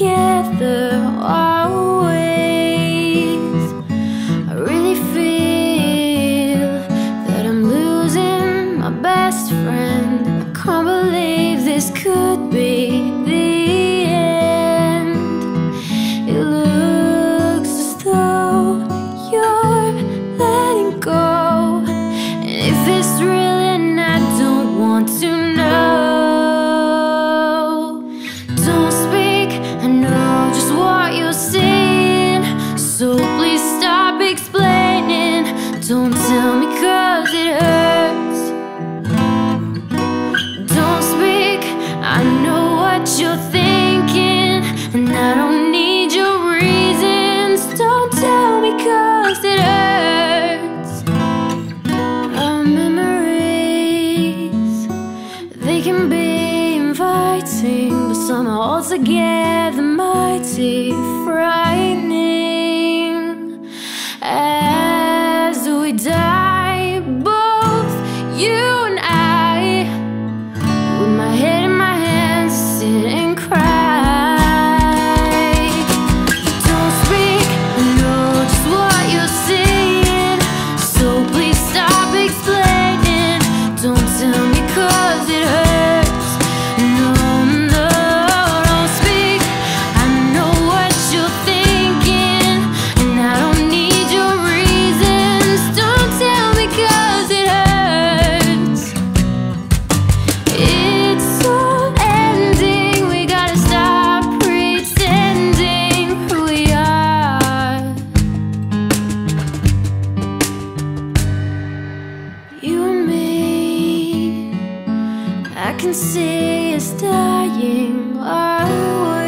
together always. I really feel that I'm losing my best friend. I can't believe this could be the end. It looks as though you're letting go. And if it's real, Don't tell me cause it hurts. Don't speak, I know what you're thinking. And I don't need your reasons. Don't tell me cause it hurts. Our memories, they can be inviting, but somehow altogether mighty frightening. can see us dying. I would.